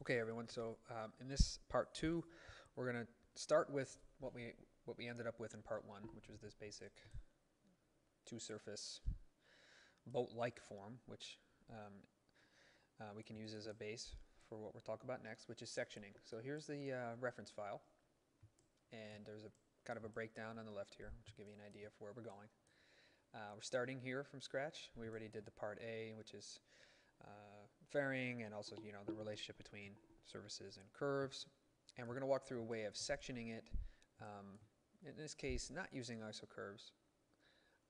Okay, everyone, so um, in this part two, we're going to start with what we, what we ended up with in part one, which was this basic two-surface boat-like form, which um, uh, we can use as a base for what we're talking about next, which is sectioning. So here's the uh, reference file, and there's a kind of a breakdown on the left here, which will give you an idea of where we're going. Uh, we're starting here from scratch. We already did the part A, which is fairing and also you know the relationship between surfaces and curves. And we're going to walk through a way of sectioning it, um, in this case not using isocurves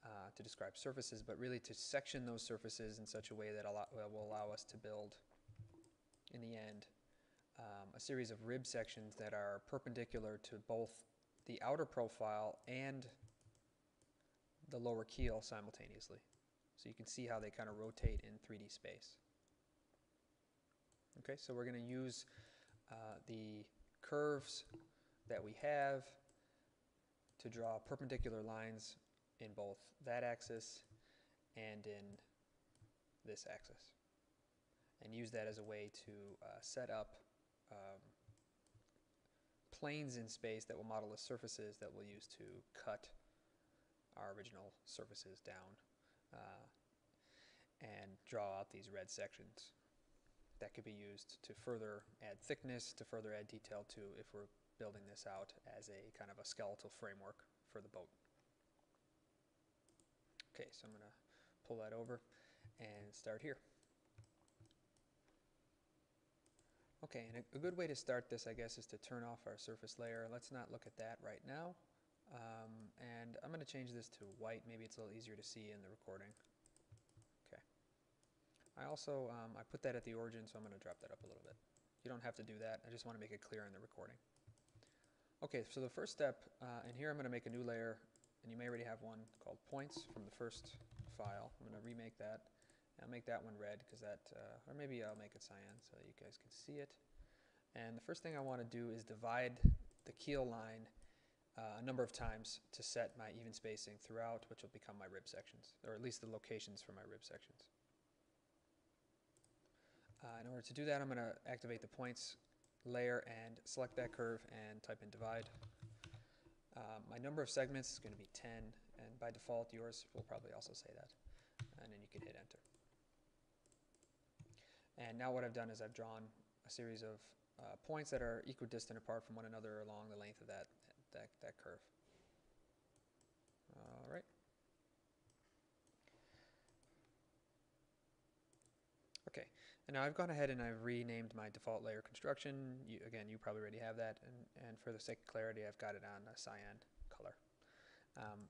uh, to describe surfaces, but really to section those surfaces in such a way that allow, will allow us to build, in the end, um, a series of rib sections that are perpendicular to both the outer profile and the lower keel simultaneously. So you can see how they kind of rotate in 3D space. Okay, so we're going to use uh, the curves that we have to draw perpendicular lines in both that axis and in this axis. And use that as a way to uh, set up um, planes in space that will model the surfaces that we'll use to cut our original surfaces down uh, and draw out these red sections. That could be used to further add thickness, to further add detail to if we're building this out as a kind of a skeletal framework for the boat. Okay, so I'm going to pull that over and start here. Okay, and a, a, good way to start this, I guess, is to turn off our surface layer. Let's not look at that right now. Um, and I'm going to change this to white. Maybe it's a little easier to see in the recording. I also, um, I put that at the origin, so I'm going to drop that up a little bit. You don't have to do that. I just want to make it clear in the recording. Okay, so the first step, uh, and here I'm going to make a new layer, and you may already have one called points from the first file. I'm going to remake that. I'll make that one red because that, uh, or maybe I'll make it cyan so that you guys can see it. And the first thing I want to do is divide the keel line uh, a number of times to set my even spacing throughout, which will become my rib sections, or at least the locations for my rib sections. Uh, in order to do that, I'm going to activate the points layer and select that curve and type in divide. Uh, my number of segments is going to be 10, and by default, yours will probably also say that. And then you can hit enter. And now what I've done is I've drawn a series of uh, points that are equidistant apart from one another along the length of that, that, that curve. All right. Okay, and now I've gone ahead and I've renamed my default layer construction. You, again, you probably already have that, and, and for the sake of clarity, I've got it on a cyan color. Um,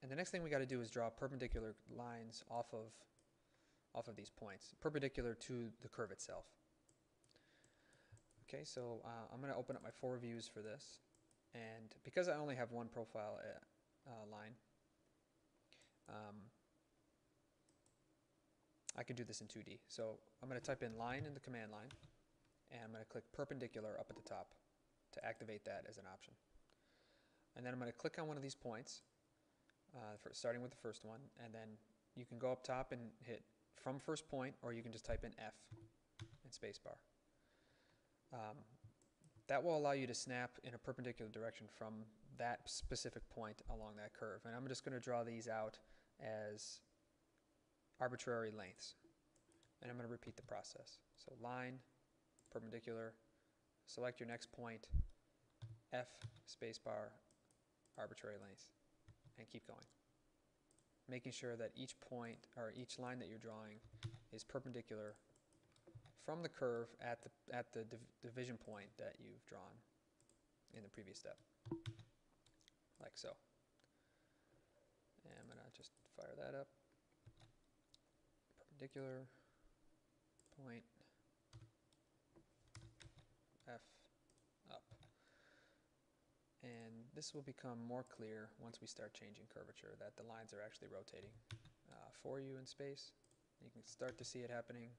and the next thing we got to do is draw perpendicular lines off of off of these points, perpendicular to the curve itself. Okay, so uh, I'm going to open up my four views for this. And because I only have one profile uh, uh, line, um, I can do this in 2D. So I'm going to type in line in the command line, and I'm going to click perpendicular up at the top to activate that as an option. And then I'm going to click on one of these points, uh, for, starting with the first one, and then you can go up top and hit from first point, or you can just type in F and spacebar. Um, that will allow you to snap in a perpendicular direction from that specific point along that curve. And I'm just going to draw these out as arbitrary lengths. And I'm going to repeat the process. So line, perpendicular, select your next point, F, spacebar, arbitrary length, and keep going making sure that each point or each line that you're drawing is perpendicular from the curve at the, at the div division point that you've drawn in the previous step, like so. And I'm going to just fire that up. Point F up. And this will become more clear once we start changing curvature, that the lines are actually rotating uh, for you in space. You can start to see it happening.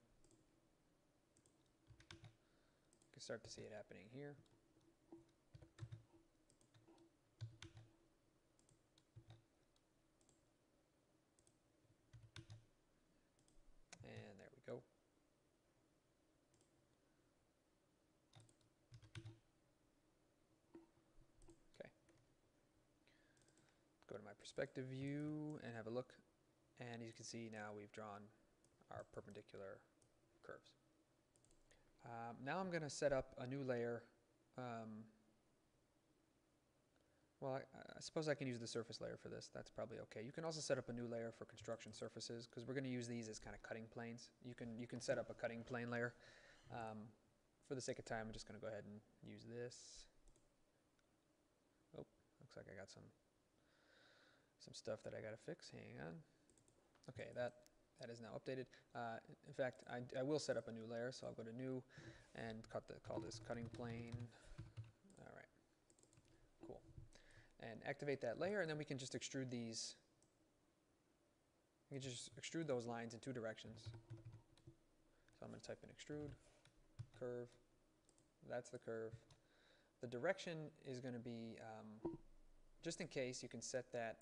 You can start to see it happening here. And there we go. Go to my perspective view and have a look. And you can see now we've drawn our perpendicular curves. Um, now I'm going to set up a new layer. Um, well, I, I suppose I can use the surface layer for this. That's probably okay. You can also set up a new layer for construction surfaces because we're going to use these as kind of cutting planes. You can you can set up a cutting plane layer. Um, for the sake of time, I'm just going to go ahead and use this. Oh, looks like I got some some stuff that I got to fix. Hang on. Okay, that that is now updated. Uh, in fact, I, I will set up a new layer, so I'll go to New and cut the, call this Cutting Plane. All right, cool. And activate that layer, and then we can just extrude these. We can just extrude those lines in two directions. So I'm going to type in extrude, curve. That's the curve. The direction is going to be, um, just in case, you can set that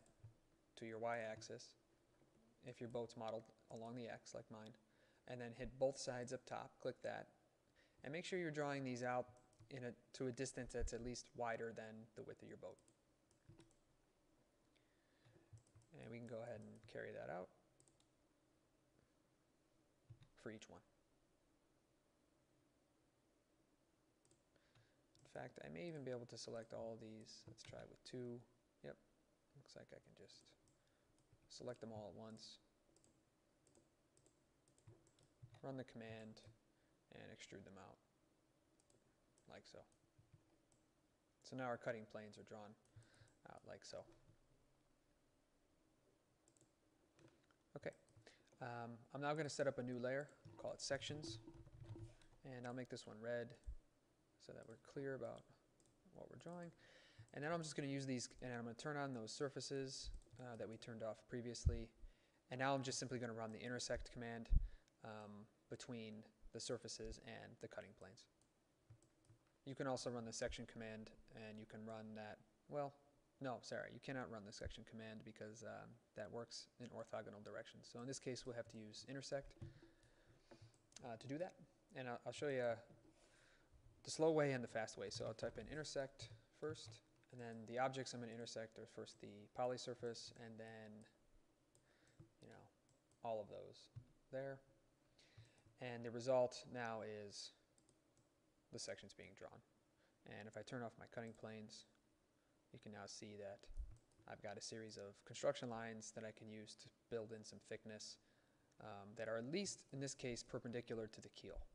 to your y-axis if your boat's modeled along the x like mine, and then hit both sides up top, click that, and make sure you're drawing these out in a, to a distance that's at least wider than the width of your boat. And we can go ahead and carry that out for each one. In fact, I may even be able to select all these. Let's try with two. Yep, looks like I can just select them all at once, run the command, and extrude them out, like so. So now our cutting planes are drawn out like so. Okay, um, I'm now going to set up a new layer, call it sections, and I'll make this one red so that we're clear about what we're drawing. And then I'm just going to use these, and I'm going to turn on those surfaces uh, that we turned off previously. And now I'm just simply going to run the intersect command um, between the surfaces and the cutting planes. You can also run the section command, and you can run that, well, no, sorry, you cannot run the section command because um, that works in orthogonal directions. So in this case, we'll have to use intersect uh, to do that. And I'll, I'll show you the slow way and the fast way. So I'll type in intersect first, and then the objects I'm going to intersect are first the poly surface, and then, you know, all of those there. And the result now is the sections being drawn. And if I turn off my cutting planes, you can now see that I've got a series of construction lines that I can use to build in some thickness um, that are at least, in this case, perpendicular to the keel.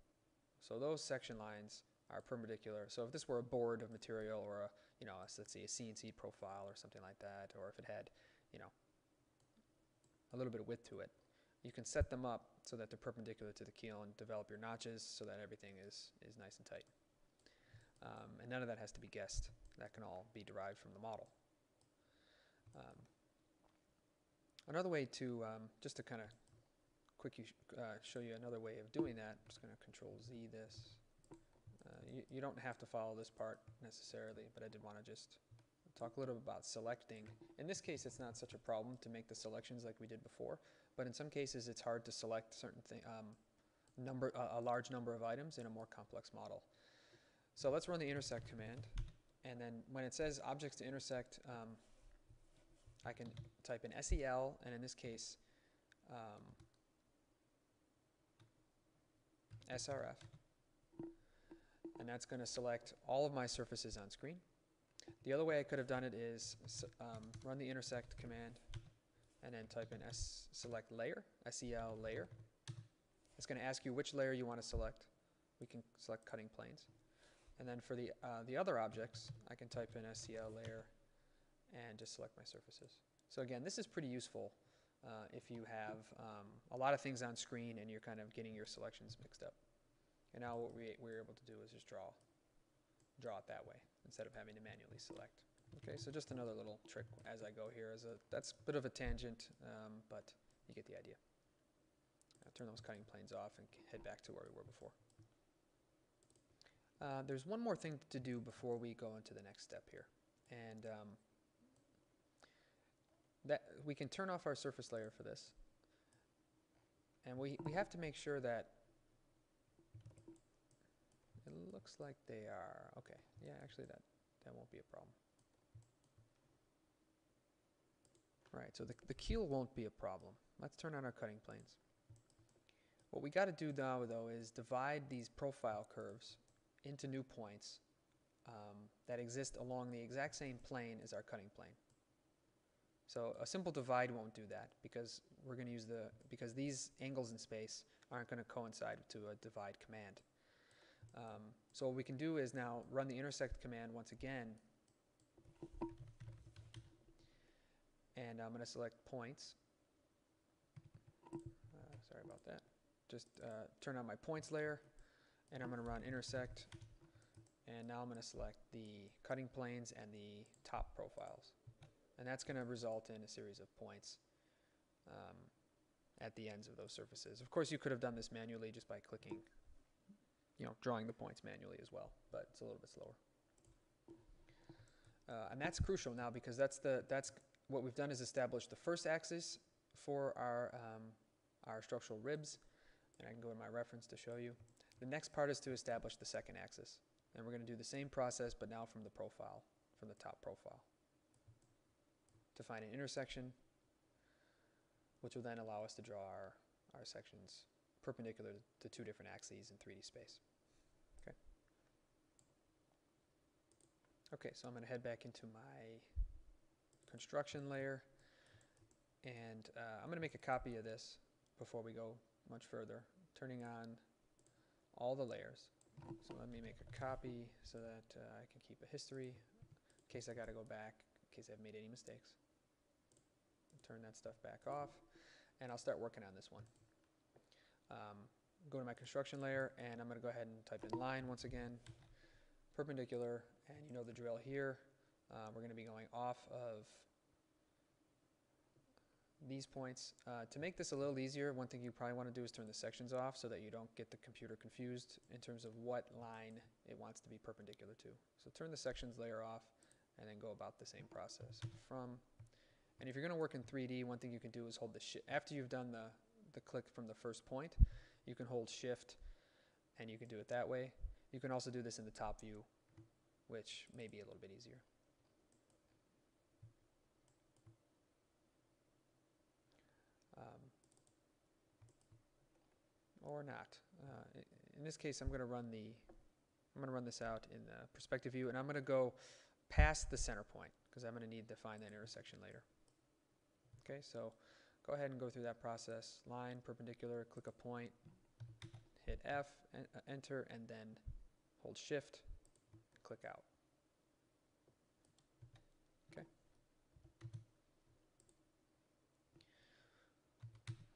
So those section lines are perpendicular. So if this were a board of material or a, you know, a, let's say a CNC profile or something like that, or if it had, you know, a little bit of width to it, you can set them up so that they're perpendicular to the keel and develop your notches so that everything is, is nice and tight. Um, and none of that has to be guessed. That can all be derived from the model. Um, another way to, um, just to kind of quickly uh, show you another way of doing that, I'm just going to control Z this. You, you don't have to follow this part necessarily, but I did want to just talk a little bit about selecting. In this case, it's not such a problem to make the selections like we did before, but in some cases, it's hard to select certain thing, um, number, uh, a large number of items in a more complex model. So let's run the intersect command, and then when it says objects to intersect, um, I can type in SEL, and in this case, um, SRF and that's going to select all of my surfaces on screen. The other way I could have done it is um, run the intersect command and then type in S select layer, SEL layer. It's going to ask you which layer you want to select. We can select cutting planes. And then for the, uh, the other objects, I can type in SEL layer and just select my surfaces. So again, this is pretty useful uh, if you have um, a lot of things on screen and you're kind of getting your selections mixed up. And now what we, we're able to do is just draw, draw it that way instead of having to manually select. Okay, so just another little trick as I go here. As a, that's a bit of a tangent, um, but you get the idea. I'll turn those cutting planes off and head back to where we were before. Uh, there's one more thing to do before we go into the next step here. And um, that we can turn off our surface layer for this. And we, we have to make sure that it looks like they are. Okay. Yeah, actually that, that won't be a problem. Right, so the, the keel won't be a problem. Let's turn on our cutting planes. What we got to do now, though, is divide these profile curves into new points um, that exist along the exact same plane as our cutting plane. So a simple divide won't do that because we're going to use the because these angles in space aren't going to coincide to a divide command. Um, so what we can do is now run the intersect command once again and I'm going to select points. Uh, sorry about that. Just uh, turn on my points layer, and I'm going to run intersect. And now I'm going to select the cutting planes and the top profiles. And that's going to result in a series of points um, at the ends of those surfaces. Of course, you could have done this manually just by clicking, you know, drawing the points manually as well, but it's a little bit slower. Uh, and that's crucial now because that's the that's what we've done is establish the first axis for our, um, our structural ribs, and I can go to my reference to show you. The next part is to establish the second axis, and we're going to do the same process, but now from the profile, from the top profile. To find an intersection, which will then allow us to draw our, our sections perpendicular to two different axes in 3D space. Okay. Okay, so I'm going to head back into my construction layer. And uh, I'm going to make a copy of this before we go much further, turning on all the layers. So let me make a copy so that uh, I can keep a history in case I got to go back, in case I've made any mistakes. Turn that stuff back off, and I'll start working on this one. Um, go to my construction layer, and I'm going to go ahead and type in line once again, perpendicular, and you know the drill here. Uh, we're going to be going off of these points. Uh, to make this a little easier, one thing you probably want to do is turn the sections off so that you don't get the computer confused in terms of what line it wants to be perpendicular to. So turn the sections layer off and then go about the same process. From, and if you're going to work in 3D, one thing you can do is hold the shift. After you've done the, the click from the first point, you can hold shift and you can do it that way. You can also do this in the top view, which may be a little bit easier. Um, or not. Uh, in this case, I'm going to run the, I'm going to run this out in the perspective view, and I'm going to go past the center point because I'm going to need to find that intersection later. Okay, so go ahead and go through that process. Line, perpendicular, click a point, hit F, en uh, enter, and then hold Shift, click out. Okay.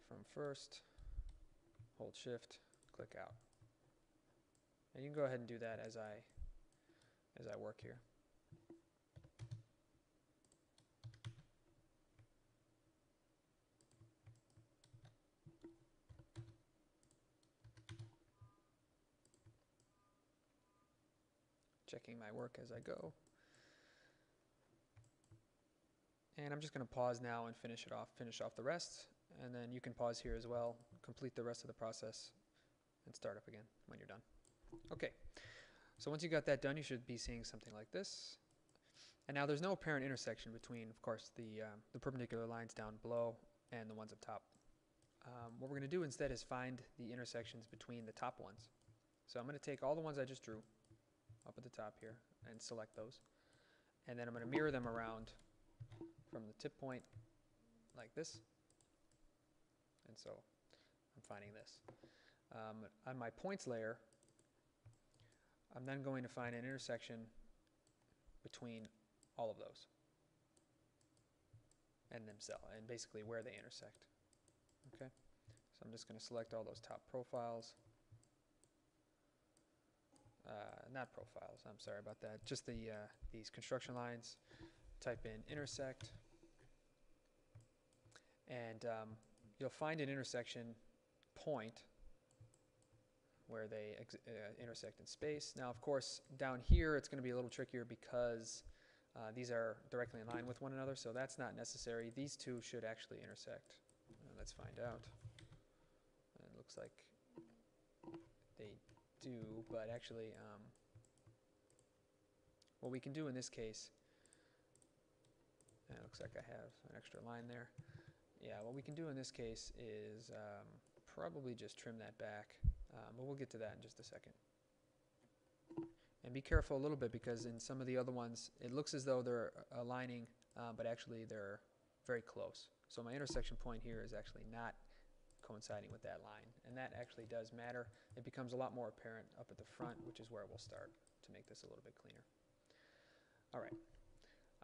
From first, hold shift, click out. And you can go ahead and do that as I as I work here. My work as I go. And I'm just going to pause now and finish it off, finish off the rest and then you can pause here as well, complete the rest of the process, and start up again when you're done. Okay, so once you got that done, you should be seeing something like this. And now there's no apparent intersection between, of course, the, um, the perpendicular lines down below and the ones up top. Um, what we're going to do instead is find the intersections between the top ones. So I'm going to take all the ones I just drew up at the top here and select those. And then I'm going to mirror them around from the tip point like this and so I'm finding this. Um, on my points layer, I'm then going to find an intersection between all of those and themselves, and basically where they intersect. Okay, so I'm just going to select all those top profiles. Uh, not profiles, I'm sorry about that. Just the uh, these construction lines. Type in intersect, and um, you'll find an intersection point where they uh, intersect in space. Now, of course, down here it's going to be a little trickier because uh, these are directly in line with one another, so that's not necessary. These two should actually intersect. Uh, let's find out. It looks like they do, but actually, um, what we can do in this case, it looks like I have an extra line there. Yeah, what we can do in this case is um, probably just trim that back, um, but we'll get to that in just a second. And be careful a little bit because in some of the other ones, it looks as though they're uh, aligning, uh, but actually they're very close. So my intersection point here is actually not coinciding with that line, and that actually does matter. It becomes a lot more apparent up at the front, which is where we'll start to make this a little bit cleaner. All right,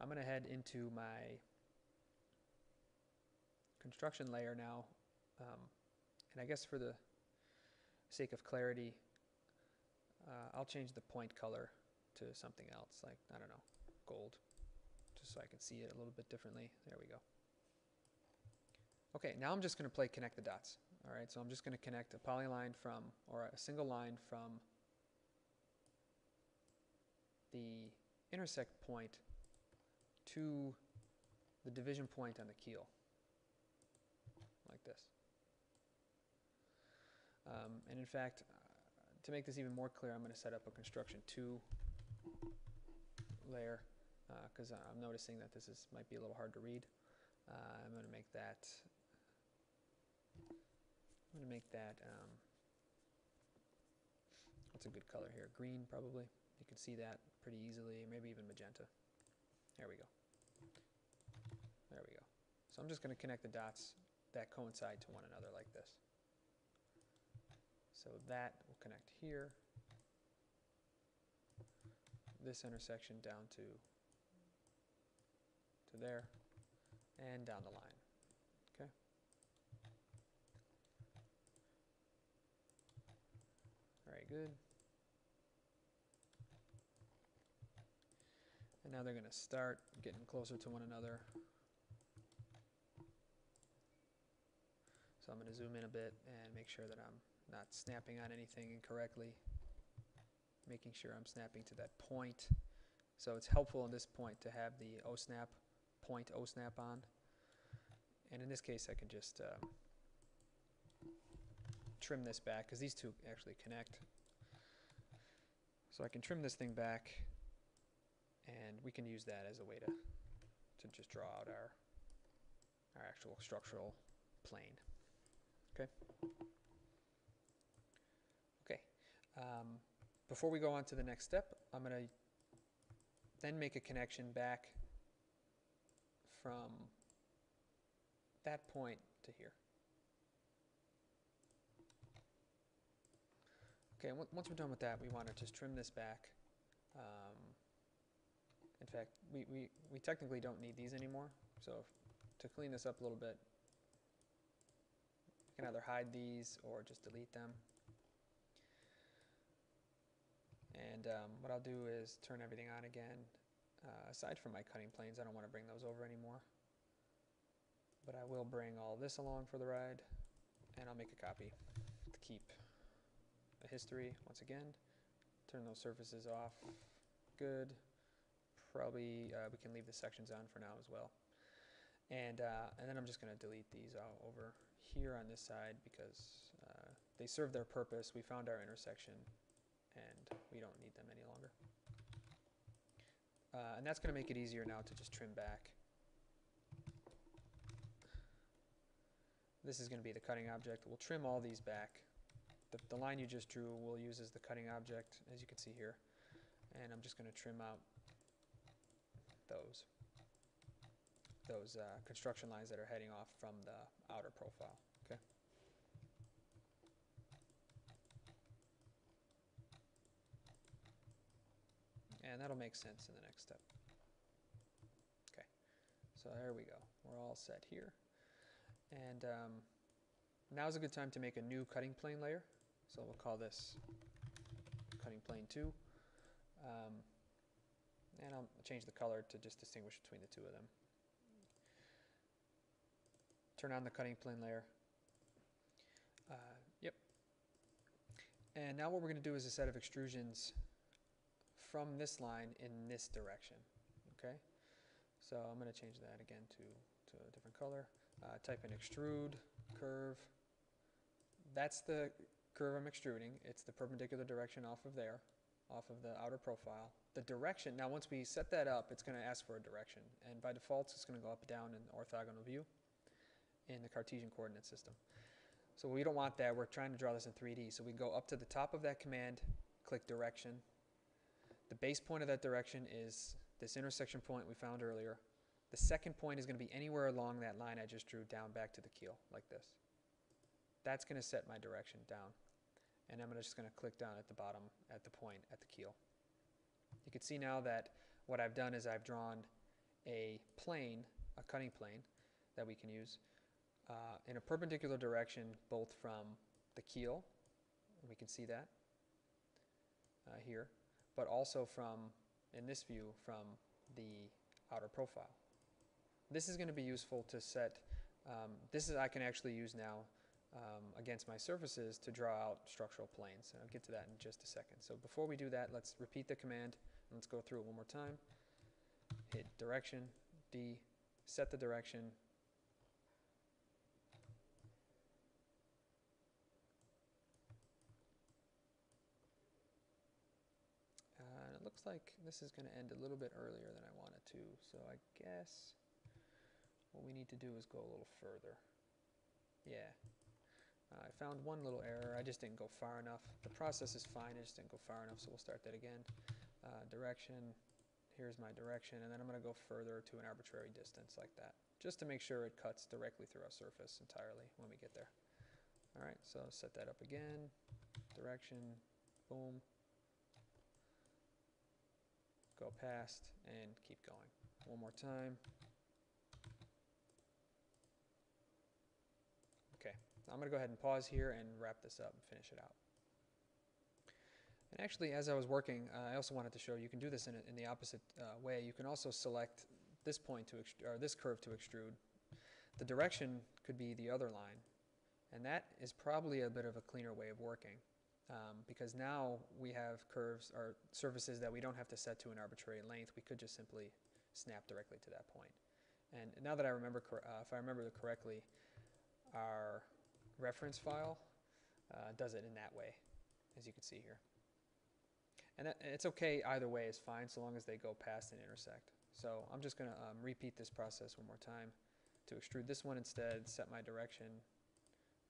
I'm going to head into my construction layer now, um, and I guess for the sake of clarity, uh, I'll change the point color to something else, like, I don't know, gold, just so I can see it a little bit differently. There we go. Okay, now I'm just going to play connect the dots. All right, so I'm just going to connect a polyline from, or a single line from the intersect point to the division point on the keel, like this. Um, and in fact, uh, to make this even more clear, I'm going to set up a construction 2 layer because uh, I'm noticing that this is might be a little hard to read. Uh, I'm going to make that I'm going to make that, um, what's a good color here? Green, probably. You can see that pretty easily, maybe even magenta. There we go. There we go. So I'm just going to connect the dots that coincide to one another like this. So that will connect here. This intersection down to, to there, and down the line. Okay? Very good. And now they're going to start getting closer to one another. So I'm going to zoom in a bit and make sure that I'm not snapping on anything incorrectly. Making sure I'm snapping to that point. So it's helpful in this point to have the O-snap point O-snap on. And in this case I can just um, trim this back because these two actually connect. So I can trim this thing back and we can use that as a way to, to just draw out our, our actual structural plane. Okay? Okay. Um, before we go on to the next step, I'm going to then make a connection back from that point to here. Okay, once we're done with that, we want to just trim this back. Um, in fact, we, we, we technically don't need these anymore. So to clean this up a little bit, you can either hide these or just delete them. And um, what I'll do is turn everything on again. Uh, aside from my cutting planes, I don't want to bring those over anymore. But I will bring all this along for the ride, and I'll make a copy to keep a history once again. Turn those surfaces off. Good. Probably uh, we can leave the sections on for now as well. And, uh, and then I'm just going to delete these out over here on this side because uh, they serve their purpose. We found our intersection and we don't need them any longer. Uh, and that's going to make it easier now to just trim back. This is going to be the cutting object. We'll trim all these back the, the line you just drew we'll use as the cutting object, as you can see here. And I'm just going to trim out those, those uh, construction lines that are heading off from the outer profile, okay? And that'll make sense in the next step. Okay, so there we go. We're all set here. And um, now's a good time to make a new cutting plane layer. So we'll call this cutting plane 2. Um, and I'll change the color to just distinguish between the two of them. Turn on the cutting plane layer. Uh, yep. And now what we're going to do is a set of extrusions from this line in this direction. Okay? So I'm going to change that again to, to a different color. Uh, type in extrude, curve. That's the curve I'm extruding. It's the perpendicular direction off of there. off of the outer profile. The direction, now once we set that up, it's gonna ask for a direction. And by default, it's gonna go up and down in orthogonal view in the Cartesian coordinate system. So we don't want that, we're trying to draw this in 3D. So we go up to the top of that command, click direction. The base point of that direction is this intersection point we found earlier. The second point is gonna be anywhere along that line I just drew down back to the keel, like this. That's gonna set my direction down. And I'm just gonna click down at the bottom at the point at the keel. You can see now that what I've done is I've drawn a plane, a cutting plane that we can use uh, in a perpendicular direction both from the keel, we can see that uh, here, but also from, in this view, from the outer profile. This is going to be useful to set, um, this is I can actually use now um, against my surfaces to draw out structural planes. And I'll get to that in just a second. So before we do that, let's repeat the command. and Let's go through it one more time. Hit direction, D, set the direction. Uh, and it looks like this is going to end a little bit earlier than I wanted to. So I guess what we need to do is go a little further. Yeah. Uh, I found one little error. I just didn't go far enough. The process is fine. I just didn't go far enough, so we'll start that again. Uh, direction. Here's my direction, and then I'm going to go further to an arbitrary distance like that, just to make sure it cuts directly through our surface entirely when we get there. All right, so set that up again. Direction. Boom. Go past and keep going. One more time. I'm going to go ahead and pause here and wrap this up and finish it out. And actually, as I was working, uh, I also wanted to show you can do this in, a, in the opposite uh, way. You can also select this point to or this curve to extrude. The direction could be the other line, and that is probably a bit of a cleaner way of working um, because now we have curves or surfaces that we don't have to set to an arbitrary length. We could just simply snap directly to that point. And now that I remember, uh, if I remember correctly, reference file uh, does it in that way, as you can see here. And, that, it's okay either way is fine so long as they go past and intersect. So I'm just going to um, repeat this process one more time to extrude this one instead, set my direction,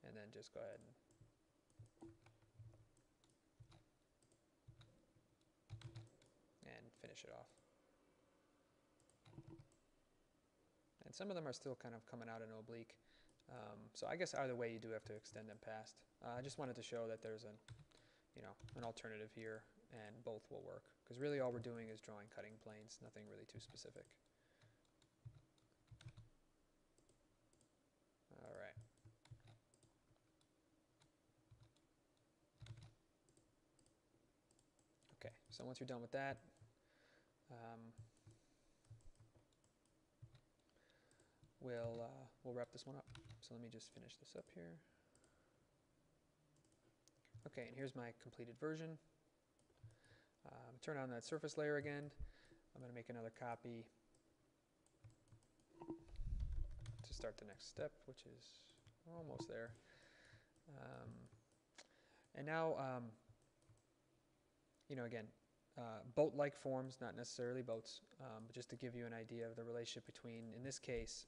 and then just go ahead and and finish it off. And some of them are still kind of coming out in oblique. Um, so I guess either way you do have to extend them past. Uh, I just wanted to show that there's an, you know, an alternative here and both will work. Because really all we're doing is drawing cutting planes, nothing really too specific. All right. Okay, so once you're done with that, um, we'll, uh, we'll wrap this one up. So let me just finish this up here. Okay, and here's my completed version. Um, turn on that surface layer again. I'm going to make another copy to start the next step, which is almost there. Um, and now, um, you know, again, uh, boat-like forms, not necessarily boats, um, but just to give you an idea of the relationship between, in this case,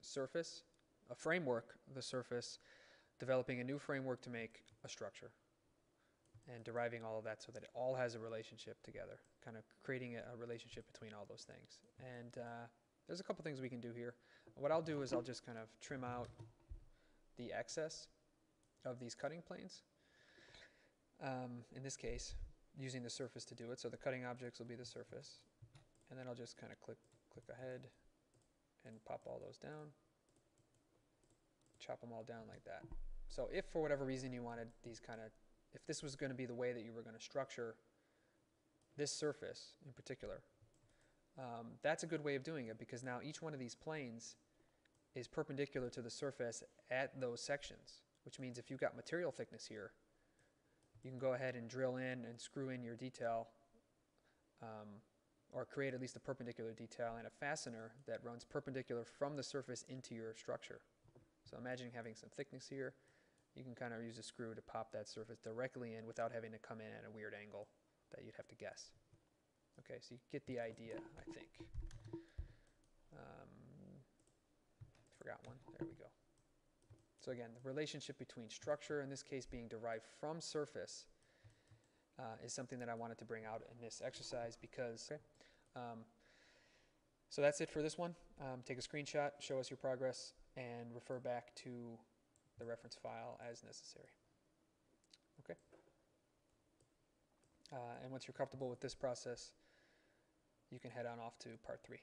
surface a framework, the surface, developing a new framework to make a structure and deriving all of that so that it all has a relationship together, kind of creating a, a relationship between all those things. And uh, there's a couple things we can do here. What I'll do is I'll just kind of trim out the excess of these cutting planes. Um, in this case, using the surface to do it. So the cutting objects will be the surface. And then I'll just kind of click, click ahead and pop all those down chop them all down like that. So if for whatever reason you wanted these kind of, if this was going to be the way that you were going to structure this surface in particular, um, that's a good way of doing it because now each one of these planes is perpendicular to the surface at those sections, which means if you've got material thickness here, you can go ahead and drill in and screw in your detail um, or create at least a perpendicular detail and a fastener that runs perpendicular from the surface into your structure. So imagine having some thickness here. You can kind of use a screw to pop that surface directly in without having to come in at a weird angle that you'd have to guess. Okay, so you get the idea, I think. Um, forgot one. There we go. So again, the relationship between structure, in this case being derived from surface, uh, is something that I wanted to bring out in this exercise because. Okay. Um, so that's it for this one. Um, take a screenshot, show us your progress, and refer back to the reference file as necessary. Okay. Uh, and once you're comfortable with this process, you can head on off to part three.